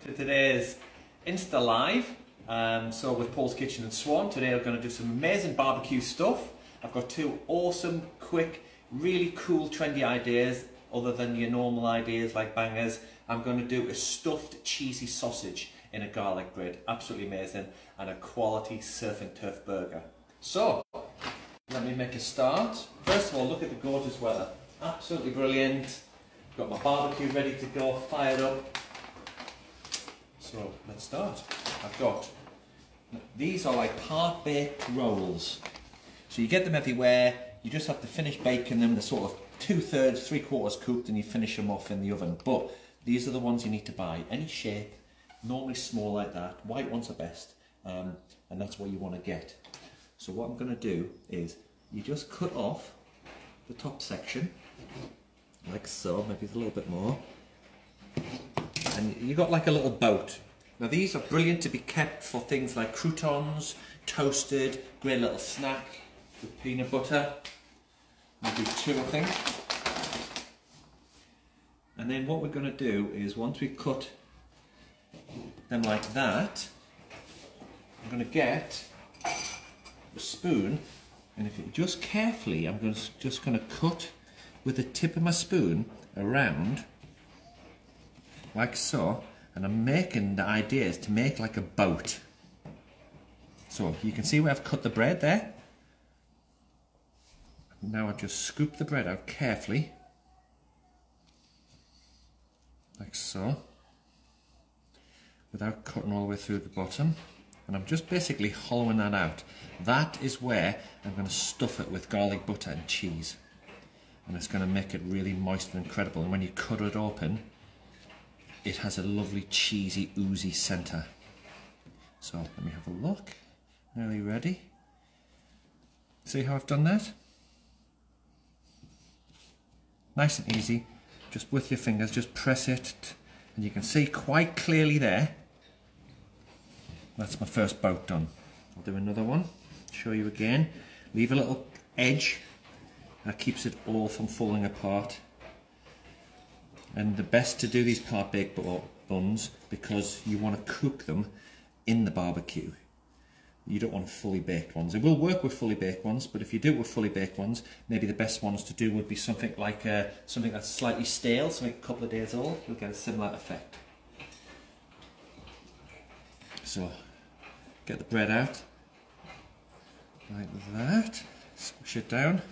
to today's Insta Live. Um, so with Paul's Kitchen and Swan, today we're going to do some amazing barbecue stuff. I've got two awesome, quick, really cool, trendy ideas other than your normal ideas like bangers. I'm going to do a stuffed cheesy sausage in a garlic bread. Absolutely amazing. And a quality surf and turf burger. So, let me make a start. First of all, look at the gorgeous weather. Absolutely brilliant. Got my barbecue ready to go, fired up. So let's start. I've got, these are like part baked rolls. So you get them everywhere, you just have to finish baking them, they're sort of two thirds, three quarters cooked and you finish them off in the oven. But these are the ones you need to buy, any shape, normally small like that, white ones are best, um, and that's what you want to get. So what I'm going to do is, you just cut off the top section, like so, maybe a little bit more, and you got like a little boat. Now these are brilliant to be kept for things like croutons, toasted, great little snack with peanut butter. Maybe two I think. And then what we're going to do is once we cut them like that, I'm going to get a spoon and if you just carefully, I'm just going to cut with the tip of my spoon around like so and I'm making the idea is to make like a boat. So you can see where I've cut the bread there. Now I just scoop the bread out carefully. Like so. Without cutting all the way through the bottom. And I'm just basically hollowing that out. That is where I'm going to stuff it with garlic butter and cheese. And it's going to make it really moist and incredible. And when you cut it open it has a lovely cheesy oozy centre. So let me have a look. Nearly ready. See how I've done that? Nice and easy. Just with your fingers, just press it and you can see quite clearly there. That's my first boat done. I'll do another one, show you again. Leave a little edge that keeps it all from falling apart and the best to do these part baked buns because you want to cook them in the barbecue. You don't want fully baked ones. It will work with fully baked ones but if you do it with fully baked ones maybe the best ones to do would be something like uh, something that's slightly stale something a couple of days old you'll get a similar effect. So get the bread out. Like that. Squish it down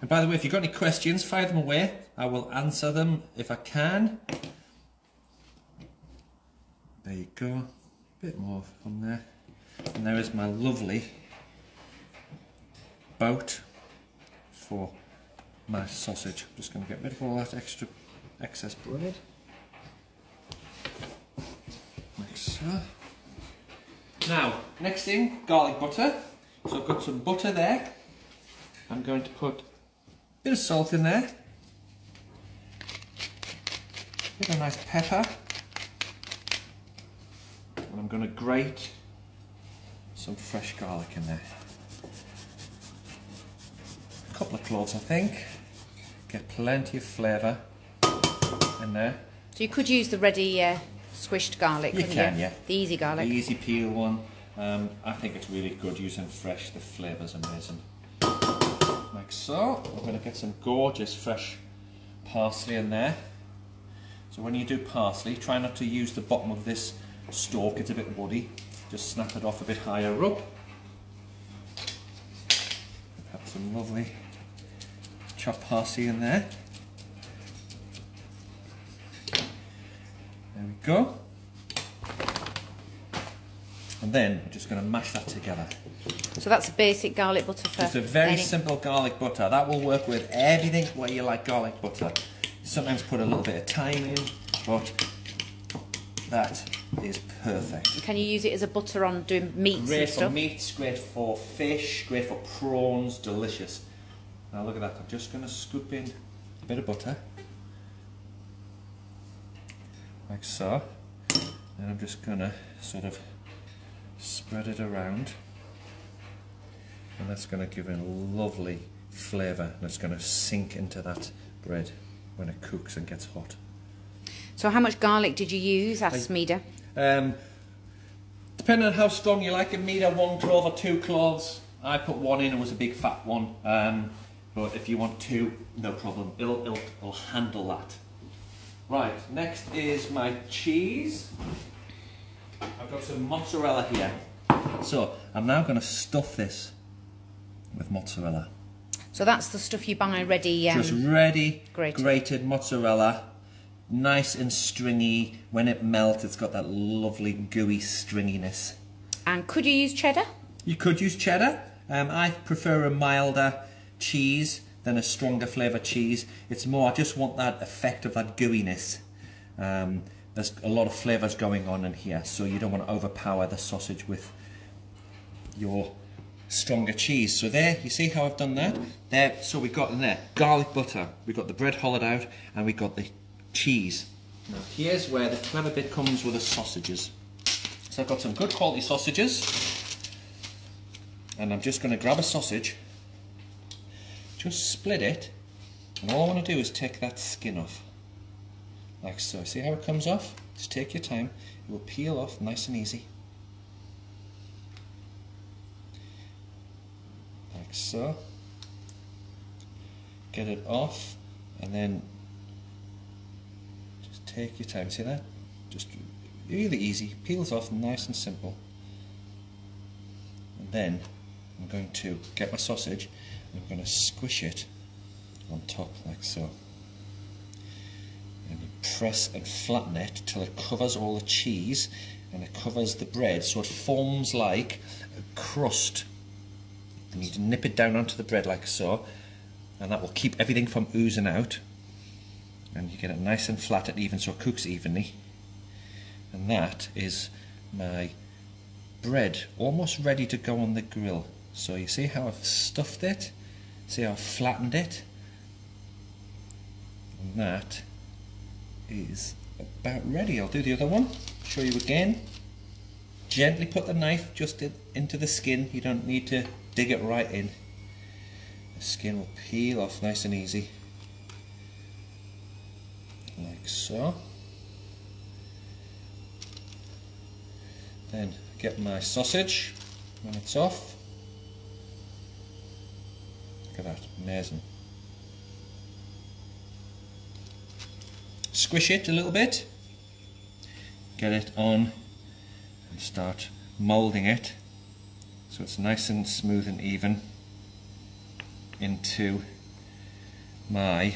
And by the way, if you've got any questions, fire them away. I will answer them if I can. There you go. A bit more from there. And there is my lovely boat for my sausage. I'm just going to get rid of all that extra excess bread. Like so. Now, next thing, garlic butter. So I've got some butter there. I'm going to put Bit of salt in there. Bit of nice pepper. And I'm going to grate some fresh garlic in there. A couple of cloves, I think. Get plenty of flavour in there. So you could use the ready uh, squished garlic, you can, you? yeah. The easy garlic. The easy peel one. Um, I think it's really good using fresh. The flavour's amazing like so. We're going to get some gorgeous fresh parsley in there. So when you do parsley, try not to use the bottom of this stalk, it's a bit woody. Just snap it off a bit higher up. Have some lovely chopped parsley in there. There we go. And then we're just going to mash that together. So that's a basic garlic butter for Just a very any. simple garlic butter. That will work with everything where you like garlic butter. Sometimes put a little bit of thyme in, but that is perfect. Can you use it as a butter on doing meats Great for meats, great for fish, great for prawns, delicious. Now look at that, I'm just going to scoop in a bit of butter. Like so. And I'm just going to sort of spread it around and that's going to give it a lovely flavour and it's going to sink into that bread when it cooks and gets hot. So how much garlic did you use? Asked Mida. Um, depending on how strong you like it, meter one clove or two cloves. I put one in, and it was a big fat one. Um, but if you want two, no problem. It'll, it'll, it'll handle that. Right, next is my cheese. I've got some mozzarella here. So I'm now going to stuff this with mozzarella. So that's the stuff you buy ready. Um, Just ready, grated. grated mozzarella. Nice and stringy. When it melts, it's got that lovely gooey stringiness. and could you use cheddar? You could use cheddar. Um, I prefer a milder cheese than a stronger flavour cheese. It's more, I just want that effect of that gooiness. Um, there's a lot of flavours going on in here, so you don't want to overpower the sausage with your stronger cheese. So there, you see how I've done that? There, so we've got in there garlic butter, we've got the bread hollowed out, and we've got the cheese. Now here's where the clever bit comes with the sausages. So I've got some good quality sausages and I'm just going to grab a sausage, just split it, and all I want to do is take that skin off, like so. See how it comes off? Just take your time, it will peel off nice and easy. So. Get it off, and then just take your time, see that? Just really easy, peels off nice and simple. And then I'm going to get my sausage and I'm going to squish it on top like so. And you press and flatten it till it covers all the cheese and it covers the bread so it forms like a crust. And you nip it down onto the bread like so and that will keep everything from oozing out. And you get it nice and flat and even so it cooks evenly. And that is my bread almost ready to go on the grill. So you see how I've stuffed it? See how I've flattened it? And that is about ready. I'll do the other one show you again gently put the knife just in, into the skin. You don't need to dig it right in. The skin will peel off nice and easy. Like so. Then get my sausage when it's off. Look at that amazing. Squish it a little bit. Get it on and start moulding it so it's nice and smooth and even into my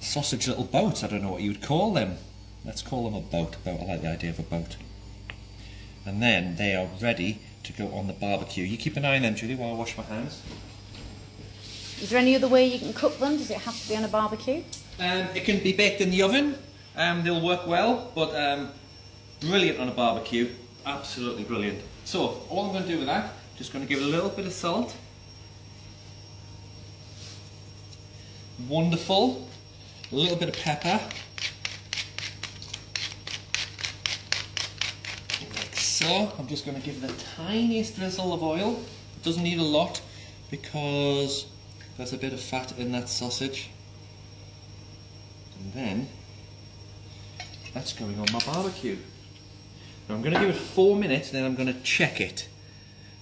sausage little boats. I don't know what you would call them. Let's call them a boat. boat. I like the idea of a boat. And then they are ready to go on the barbecue. You keep an eye on them, Julie, while I wash my hands. Is there any other way you can cook them? Does it have to be on a barbecue? Um, it can be baked in the oven. Um, they'll work well, but um, brilliant on a barbecue. Absolutely brilliant. So, all I'm going to do with that, just going to give it a little bit of salt. Wonderful. A little bit of pepper. Like so. I'm just going to give it the tiniest drizzle of oil. It doesn't need a lot because there's a bit of fat in that sausage. And then that's going on my barbecue. Now I'm going to give it four minutes, then I'm going to check it.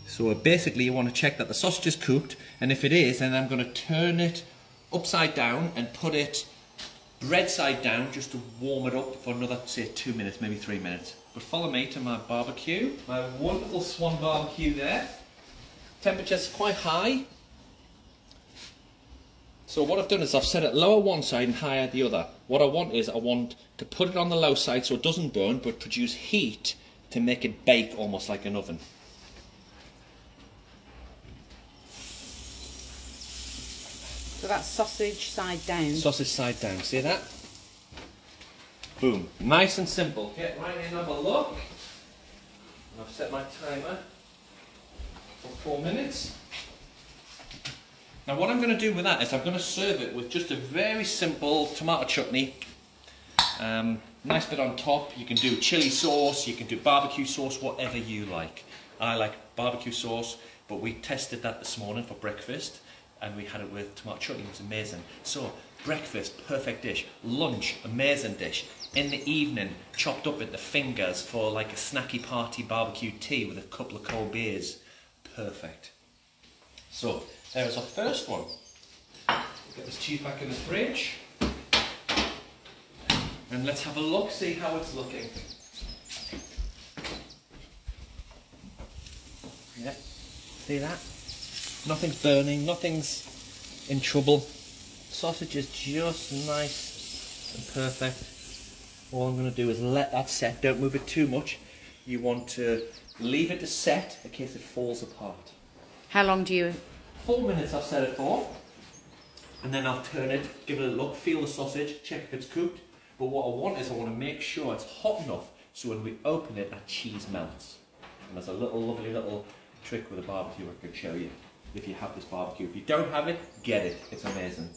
So basically you want to check that the sausage is cooked, and if it is, then I'm going to turn it upside down and put it bread side down just to warm it up for another, say, two minutes, maybe three minutes. But follow me to my barbecue, my wonderful Swan barbecue there. Temperature's quite high. So what I've done is I've set it lower one side and higher the other. What I want is I want to put it on the low side so it doesn't burn, but produce heat to make it bake almost like an oven. So that's sausage side down. Sausage side down, see that? Boom. Nice and simple. Get right in, have a look. I've set my timer for four minutes. Now what I'm going to do with that is I'm going to serve it with just a very simple tomato chutney. Um, nice bit on top. You can do chili sauce, you can do barbecue sauce, whatever you like. I like barbecue sauce, but we tested that this morning for breakfast. and we had it with tomato chutney. It was amazing. So breakfast, perfect dish. Lunch, amazing dish. In the evening, chopped up into fingers for like a snacky party barbecue tea with a couple of cold beers. Perfect. So there's our first one. Get this cheese back in the fridge. And let's have a look, see how it's looking. Yeah, see that? Nothing's burning, nothing's in trouble. Sausage is just nice and perfect. All I'm going to do is let that set, don't move it too much. You want to leave it to set in case it falls apart. How long do you? Four minutes I've set it for. And then I'll turn it, give it a look, feel the sausage, check if it's cooked. But what I want is I want to make sure it's hot enough so when we open it, that cheese melts. And there's a little lovely little trick with a barbecue I could show you if you have this barbecue. If you don't have it, get it. It's amazing.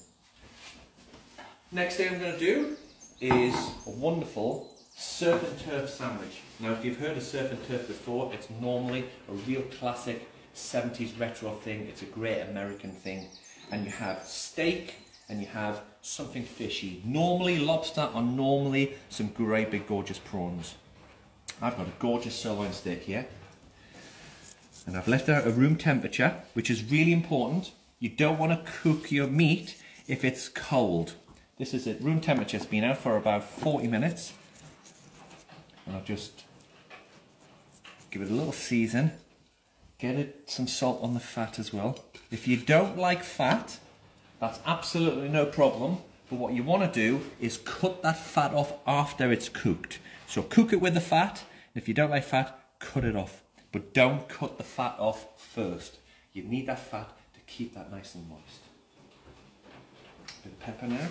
Next thing I'm going to do is a wonderful surf and turf sandwich. Now, if you've heard of surf and turf before, it's normally a real classic 70s retro thing. It's a great American thing. And you have steak and you have something fishy. Normally lobster or normally some great big gorgeous prawns. I've got a gorgeous sirloin steak here. And I've left it at a room temperature, which is really important. You don't want to cook your meat if it's cold. This is at room temperature. It's been out for about 40 minutes. And I'll just give it a little season. Get it some salt on the fat as well. If you don't like fat, that's absolutely no problem. But what you want to do is cut that fat off after it's cooked. So cook it with the fat. If you don't like fat, cut it off. But don't cut the fat off first. You need that fat to keep that nice and moist. A Bit of pepper now.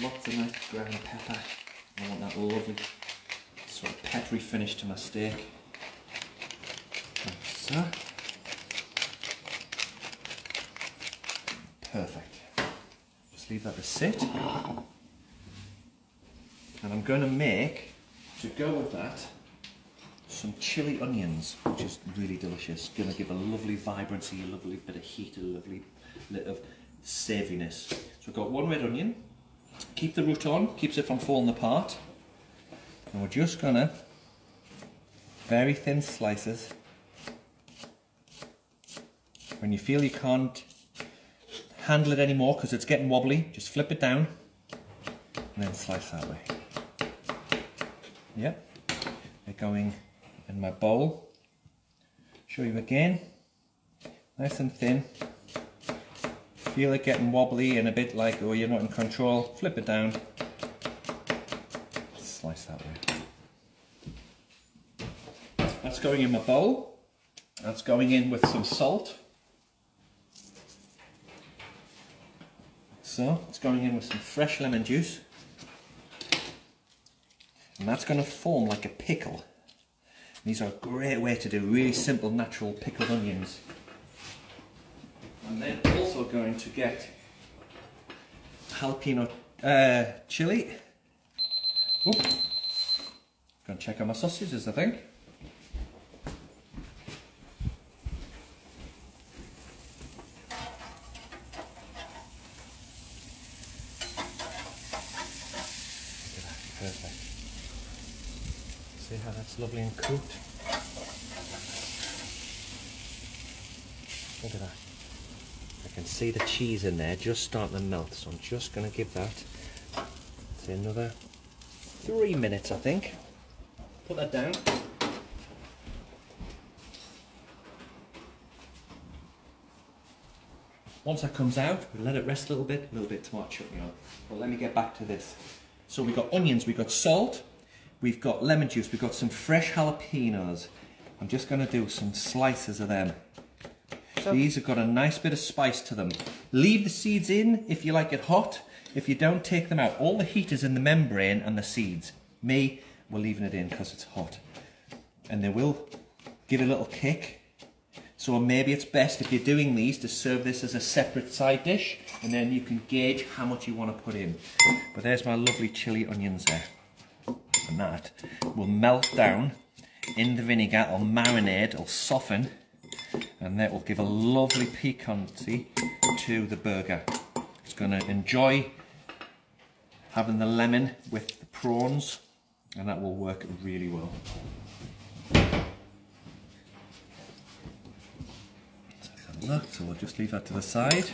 Lots of nice ground pepper. I want that lovely sort of peppery finish to my steak. Like so. Perfect. Just leave that to sit. And I'm going to make, to go with that, some chili onions, which is really delicious. Going to give a lovely vibrancy, a lovely bit of heat, a lovely bit of savouriness. So I've got one red onion. Keep the root on, keeps it from falling apart. And we're just to, very thin slices. When you feel you can't handle it anymore because it's getting wobbly, just flip it down and then slice that way. Yep, they're going in my bowl. Show you again, nice and thin. Feel it getting wobbly and a bit like, oh, you're not in control. Flip it down, that way. That's going in my bowl. That's going in with some salt. So, it's going in with some fresh lemon juice. And that's going to form like a pickle. These are a great way to do really simple natural pickled onions. And then also going to get jalapeno uh, chili. To check on my sausages, I think. Perfect. See how that's lovely and cooked? Look at that. I can see the cheese in there just starting to melt, so I'm just going to give that say another three minutes, I think. Put that down. Once that comes out, we let it rest a little bit, a little bit tomato chutney on. But let me get back to this. So we've got onions, we've got salt, we've got lemon juice, we've got some fresh jalapenos. I'm just going to do some slices of them. So These have got a nice bit of spice to them. Leave the seeds in if you like it hot. If you don't, take them out. All the heat is in the membrane and the seeds. Me, we're leaving it in because it's hot. And they will give a little kick. So maybe it's best if you're doing these to serve this as a separate side dish and then you can gauge how much you want to put in. But there's my lovely chili onions there. And that will melt down in the vinegar, or marinade or soften, and that will give a lovely piquancy to the burger. It's going to enjoy having the lemon with the prawns, and that will work really well. so we'll just leave that to the side.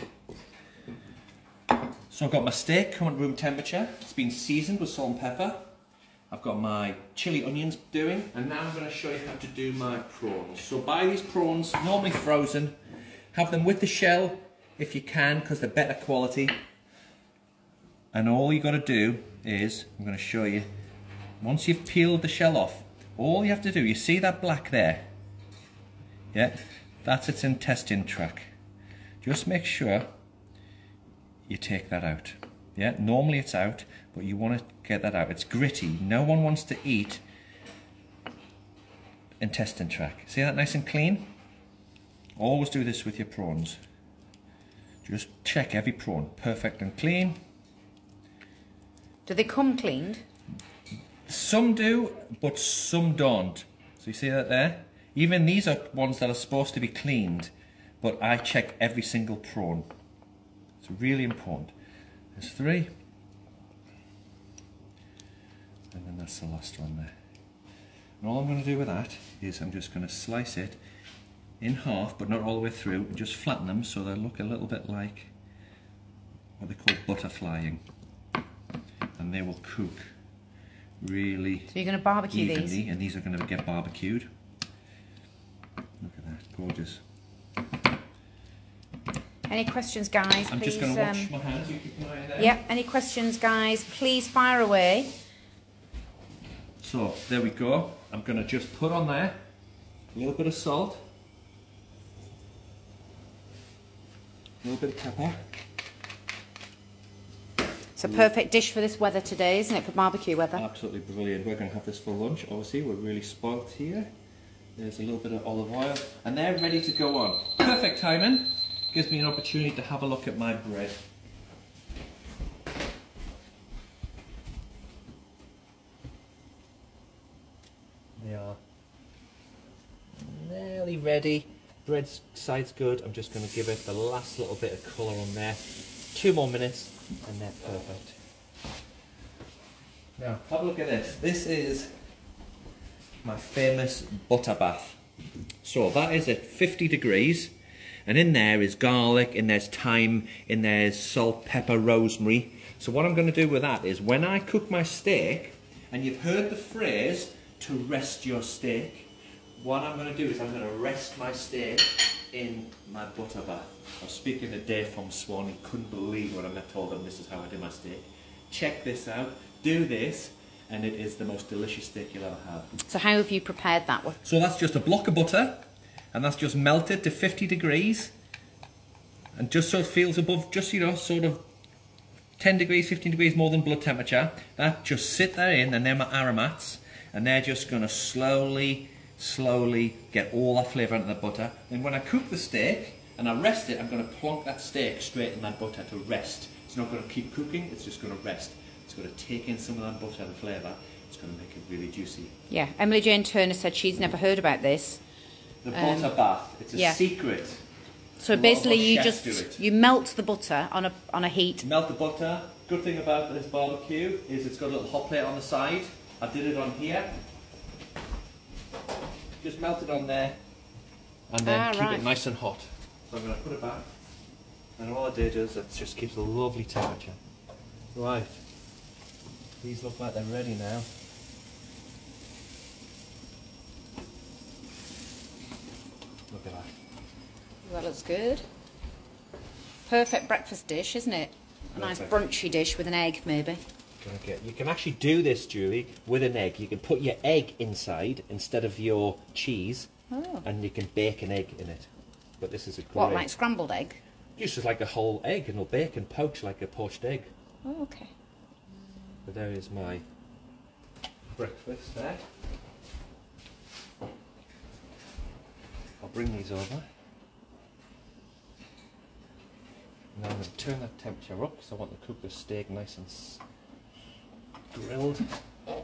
So I've got my steak coming room temperature. It's been seasoned with salt and pepper. I've got my chili onions doing, and now I'm going to show you how to do my prawns. So buy these prawns, normally frozen. Have them with the shell if you can, because they're better quality. And all you got to do is, I'm going to show you, once you've peeled the shell off, all you have to do, you see that black there? Yeah, that's its intestine tract. Just make sure you take that out. Yeah, normally it's out, but you want to get that out. It's gritty. No one wants to eat intestine tract. See that nice and clean? Always do this with your prawns. Just check every prawn, perfect and clean. Do they come cleaned? Some do, but some don't. So you see that there? Even these are ones that are supposed to be cleaned, but I check every single prawn. It's really important. There's three. And then that's the last one there. And all I'm going to do with that is I'm just going to slice it in half, but not all the way through, and just flatten them so they look a little bit like what they call butterflying. And they will cook really So you're going to barbecue evenly, these? and these are going to get barbecued. Look at that, gorgeous. Any questions, guys? I'm please, just going to watch um, my hands. You keep an eye there. Yep, any questions, guys? Please fire away. So there we go. I'm going to just put on there a little bit of salt, a little bit of pepper. It's a perfect dish for this weather today, isn't it? For barbecue weather. Absolutely brilliant. We're going to have this for lunch. Obviously, we're really spoilt here. There's a little bit of olive oil, and they're ready to go on. Perfect timing. Gives me an opportunity to have a look at my bread. They are nearly ready. Bread side's good. I'm just going to give it the last little bit of colour on there. Two more minutes, and they're perfect. Now, have a look at this. This is my famous butter bath. So that is at 50 degrees, and in there is garlic, in there's thyme, in there's salt, pepper, rosemary. So what I'm going to do with that is when I cook my steak, and you've heard the phrase to rest your steak, what I'm going to do is I'm going to rest my steak in my butter bath. I was speaking to Dave from Swan, he couldn't believe when I told him this is how I do my steak. Check this out, do this, and it is the most delicious steak you'll ever have. So how have you prepared that one? So that's just a block of butter, and that's just melted to 50 degrees, and just so it feels above, just you know, sort of 10 degrees, 15 degrees more than blood temperature. That just sit there in, and they're my aromats, and they're just going to slowly, slowly get all that flavour into the butter. Then when I cook the steak and I rest it, I'm going to plonk that steak straight in that butter to rest. It's not going to keep cooking, it's just going to rest. It's going to take in some of that butter, the flavour. It's going to make it really juicy. Yeah, Emily Jane Turner said she's never heard about this. The Um, butter bath, it's a yeah. secret. So basically, you just do it. you melt the butter on a on a heat. Melt the butter. Good thing about this barbecue is it's got a little hot plate on the side. I did it on here. Just melt it on there and then Ah, keep right. it nice and hot. So I'm going to put it back. And all I did is it just keeps a lovely temperature. Right. These look like they're ready now. Look at that. That looks good. Perfect breakfast dish, isn't it? A nice brunchy dish with an egg, maybe. Get- You can actually do this, Julie, with an egg. You can put your egg inside instead of your cheese, Oh. and you can bake an egg in it. But this is a great. What, like scrambled egg? Just as like a whole egg, and it'll bake and poach like a poached egg. Oh, okay. But there is my breakfast there. I'll bring these over. Now I'm going to turn that temperature up because I want to cook the steak nice and drilled. Come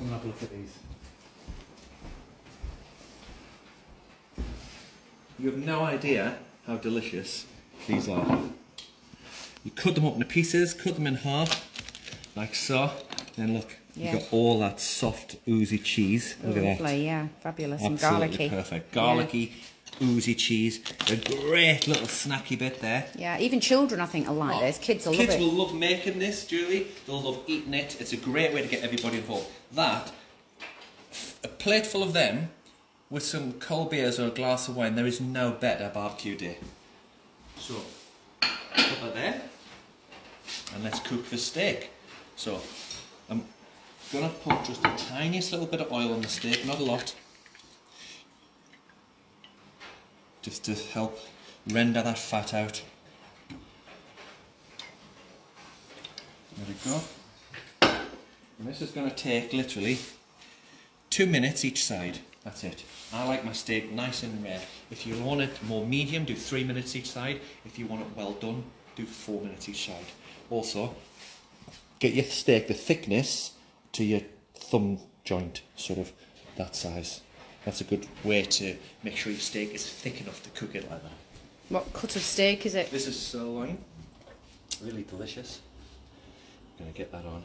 and have a look at these. You have no idea how delicious these are. You cut them up into pieces, cut them in half, like so, then look, yeah. you've got all that soft, oozy cheese. Look at that. Lovely, yeah, fabulous and Absolutely garlicky. perfect. Yeah. Garlicky, oozy cheese. A great little snacky bit there. Yeah, even children I think will like Oh, this. Kids will kids love it. will love making this, Julie. They'll love eating it. It's a great way to get everybody involved. That, a plate full of them with some cold beers or a glass of wine, there is no better barbecue day. So, put that there. And let's cook the steak. So, I'm gonna put just the tiniest little bit of oil on the steak, not a lot. Just to help render that fat out. There we go. And this is going to take literally two minutes each side. That's it. I like my steak nice and rare. If you want it more medium, do three minutes each side. If you want it well done, do four minutes each side. Also, get your steak the thickness to your thumb joint, sort of that size. That's a good way to make sure your steak is thick enough to cook it like that. What cut of steak is it? This is sirloin. Really delicious. I'm Gonna get that on.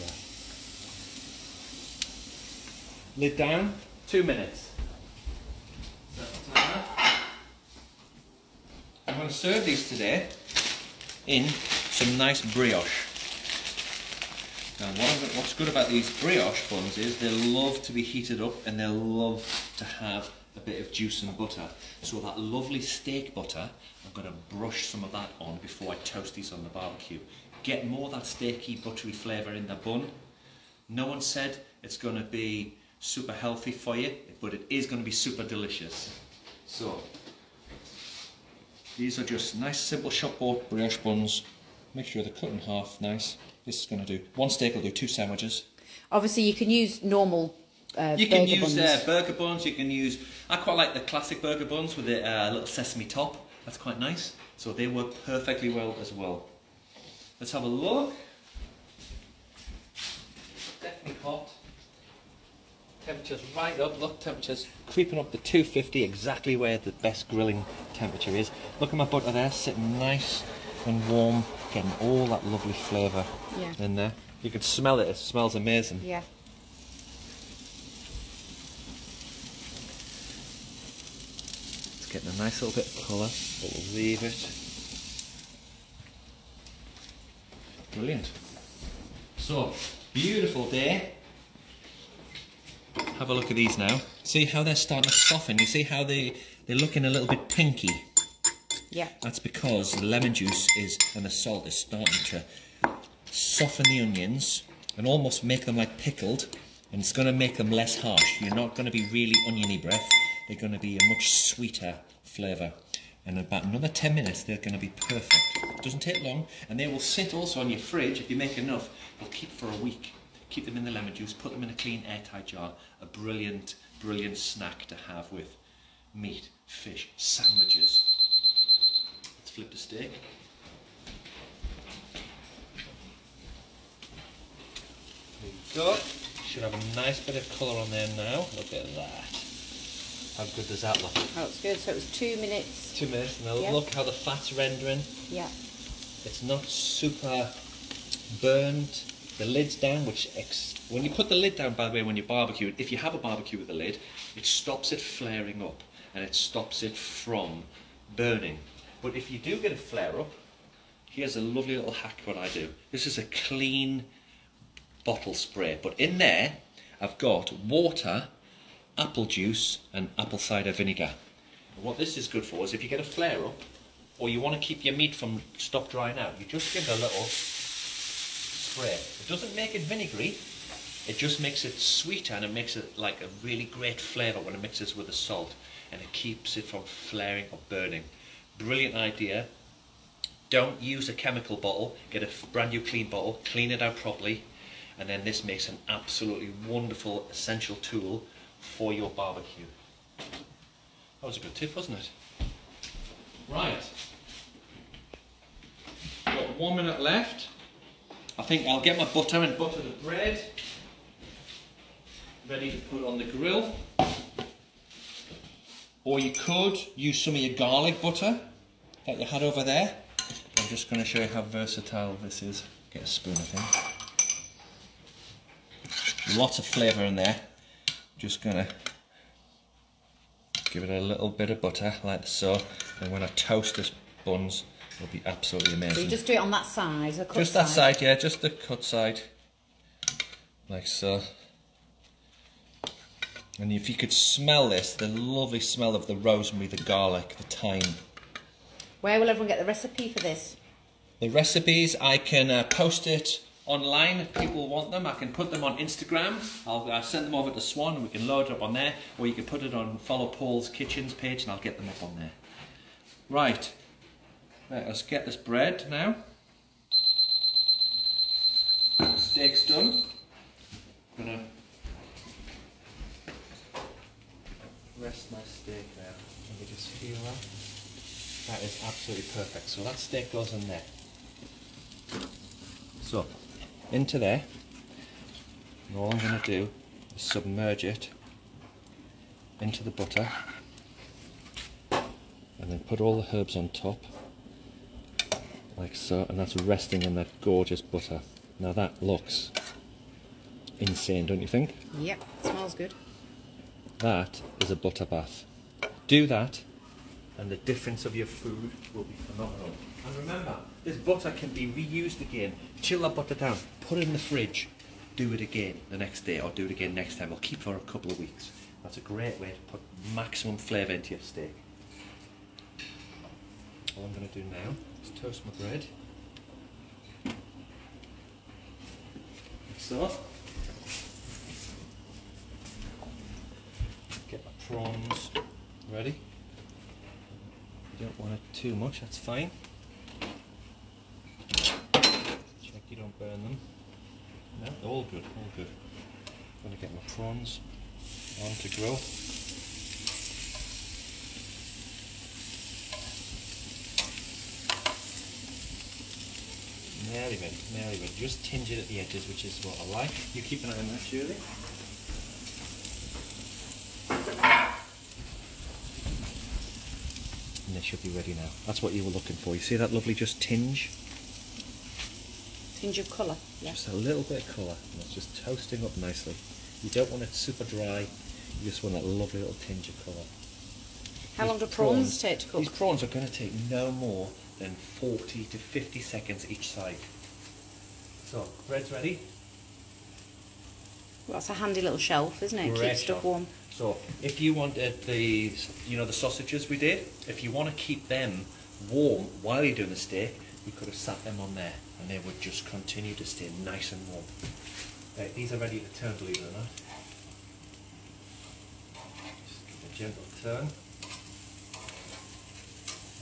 Yeah. Lid down. Two minutes. I'm going to serve these today in some nice brioche. Now, I'm- what's good about these brioche buns is they love to be heated up and they love to have a bit of juice and butter. So that lovely steak butter, I'm going to brush some of that on before I toast these on the barbecue. Get more of that steaky, buttery flavour in the bun. No one said it's going to be super healthy for you, but it is going to be super delicious. So, these are just nice, simple shop bought brioche buns. Make sure they're cut in half, nice. This is going to do one steak will do two sandwiches. Obviously, you can use normal uh, You can use buns. uh, burger buns. You can use. I quite like the classic burger buns with a uh, little sesame top. That's quite nice. So they work perfectly well as well. Let's have a look. Definitely hot. Temperatures right up. Look, temperatures creeping up to 250, exactly where the best grilling temperature is. Look at my butter there, sitting nice and warm, getting all that lovely flavour Yeah. in there. You can smell it. It smells amazing. Yeah. It's getting a nice little bit of colour, but we'll leave it. Brilliant. So, beautiful day. Have a look at these now. See how they're starting to soften. You see how they, they're looking a little bit pinky. Yeah. That's because the lemon juice is and the salt is starting to soften the onions and almost make them like pickled and it's going to make them less harsh. You're not going to be really oniony breath. They're going to be a much sweeter flavour. And in about another 10 minutes they're going to be perfect. It doesn't take long and they will sit also on your fridge if you make enough. They'll keep for a week. Keep them in the lemon juice, put them in a clean airtight jar. A brilliant, brilliant snack to have with meat, fish, sandwiches. Let's flip the steak. There you go. Should have a nice bit of colour on there now. Look at that. How good does that look? Oh, it's good. So it was two minutes. Two minutes, now Yeah. look how the fat's rendering. Yeah. It's not super burned. The lid's down, which ex- when you put the lid down, by the way, when you barbecue, if you have a barbecue with a lid, it stops it flaring up and it stops it from burning. But if you do get a flare up, here's a lovely little hack what I do. This is a clean bottle spray, but in there I've got water, apple juice, and apple cider vinegar. And what this is good for is if you get a flare up, or you want to keep your meat from stop drying out, you just give it a little spray. It doesn't make it vinegary, it just makes it sweeter and it makes it like a really great flavour when it mixes with the salt and it keeps it from flaring or burning. Brilliant idea. Don't use a chemical bottle, get a brand new clean bottle, clean it out properly, and then this makes an absolutely wonderful essential tool for your barbecue. That was a good tip, wasn't it? Right. Got one minute left. I think I'll get my butter and butter the bread. ready to put on the grill. Or you could use some of your garlic butter that you had over there. I'm just going to show you how versatile this is. Get a spoon, I think. Lots of flavour in there. Just going to give it a little bit of butter like so. And when I toast this buns, it'll be absolutely amazing. So you just do it on that side, the cut Just that side, yeah, just the cut side. Like so. And if you could smell this, the lovely smell of the rosemary, the garlic, the thyme. Where will everyone get the recipe for this? The recipes, I can uh, post it online if people want them. I can put them on Instagram. I'll uh, send them over to Swan and we can load it up on there. Or you can put it on Follow Paul's Kitchens page and I'll get them up on there. Right. Right, let's get this bread now. Steak's done. gonna rest my steak now. Let me just feel that. That is absolutely perfect. So that steak goes in there. So, into there. And all I'm going to do is submerge it into the butter and then put all the herbs on top like so and that's resting in that gorgeous butter now that looks insane don't you think Yep, smells good. That is a butter bath. Do that. And the difference of your food will be phenomenal. And remember this butter can be reused again. Chill that butter down. Put it in the fridge. Do it again the next day or do it again next time. Or keep for a couple of weeks. That's a great way to put maximum flavour into your steak. All I'm going to do now is toast my bread. So. Get my prawns ready. You don't want it too much, that's fine. Check you don't burn them. No, all good, all good. I'm going to get my prawns on to grill. Nearly ready, nearly ready. Just tinge it at the edges, which is what I like. You keep an eye on that, Shirley. And they should be ready now. That's what you were looking for. You see that lovely just tinge? Tinge of colour. Yeah. Just a little bit of colour. And it's just toasting up nicely. You don't want it super dry. You just want that lovely little tinge of colour. How These long do prawns take to cook? These prawns are going to take no more than 40 to 50 seconds each side. So, bread's ready. Well, that's a handy little shelf, isn't it? Great Keeps stuff warm. So, if you wanted the, you know, the sausages we did, if you want to keep them warm while you're doing the steak, you could have sat them on there and they would just continue to stay nice and warm. Right, these are ready to turn, believe it or not. Just give a gentle turn.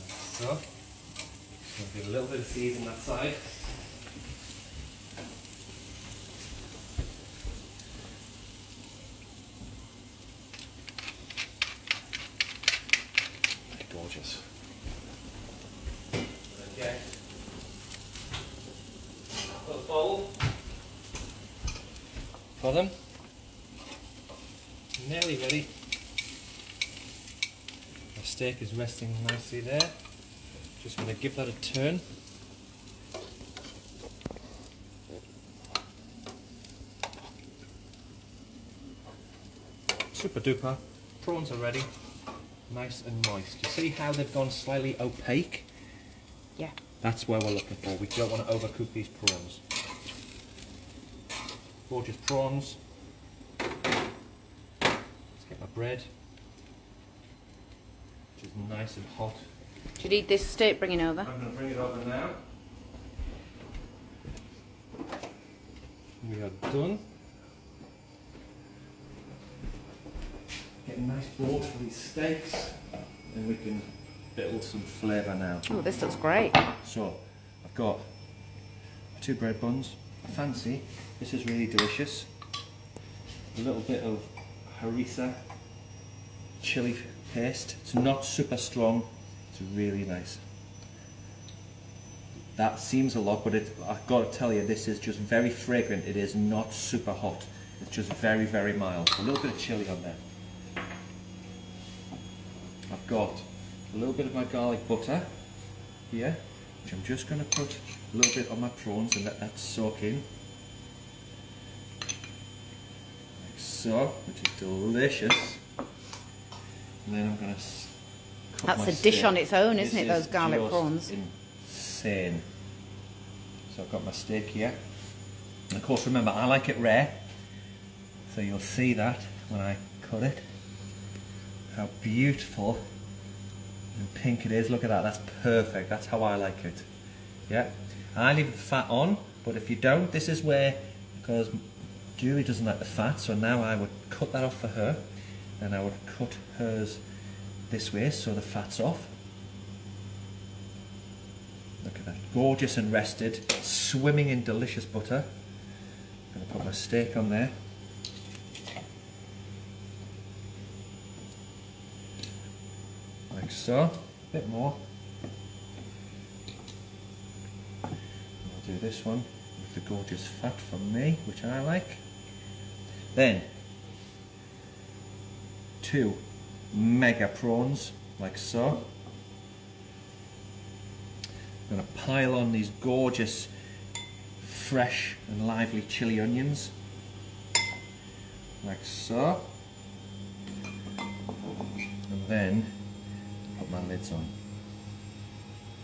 Like so. Just gonna do a little bit of seasoning that side. Gorgeous. Okay. Put a bowl for them. Nearly ready. The steak is resting nicely there. Just going to give that a turn. Super duper. Prawns are ready. Nice and moist. You see how they've gone slightly opaque? Yeah. That's where we're looking for. We don't want to overcook these prawns. Gorgeous prawns. Let's get my bread, which is nice and hot. Do you need this steak bringing over? I'm going to bring it over now. We are done. Getting nice broth for these steaks, and we can build some flavour now. Oh, this looks great. So, I've got two bread buns. Fancy. This is really delicious. A little bit of harissa chili paste. It's not super strong. It's really nice. That seems a lot, but it, I've got to tell you, this is just very fragrant. It is not super hot. It's just very, very mild. A little bit of chili on there. I've got a little bit of my garlic butter here, which I'm just going to put a little bit on my prawns and let that soak in. Like so, which is delicious. And then I'm going to That's a dish steak. on its own, isn't This it, those is garlic prawns? Insane. So I've got my steak here. And of course, remember, I like it rare. So you'll see that when I cut it. How beautiful and pink it is. Look at that, that's perfect. That's how I like it. Yeah. I leave the fat on, but if you don't, this is where, because Julie doesn't like the fat, so now I would cut that off for her. Then I would cut hers this way so the fat's off. Look at that, gorgeous and rested, swimming in delicious butter. I'm to put my steak on there. Like so, a bit more. I'll do this one with the gorgeous fat from me, which I like. Then, two mega prawns, like so. I'm going to pile on these gorgeous, fresh and lively chili onions, like so. And then put my lids on.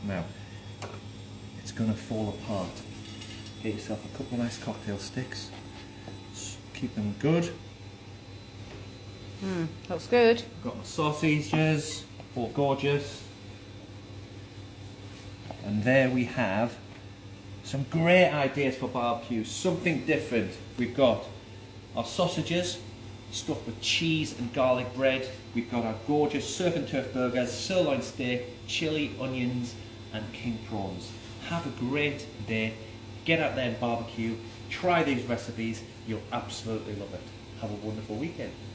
Now, it's going to fall apart. Get yourself a couple of nice cocktail sticks. Keep them good. Mm, looks good. Got my sausages, all gorgeous. And there we have some great ideas for barbecue, something different. We've got our sausages stuffed with cheese and garlic bread. We've got our gorgeous surf and turf burgers, sirloin steak, chili, onions, and king prawns. Have a great day. Get out there and barbecue. Try these recipes. You'll absolutely love it. Have a wonderful weekend.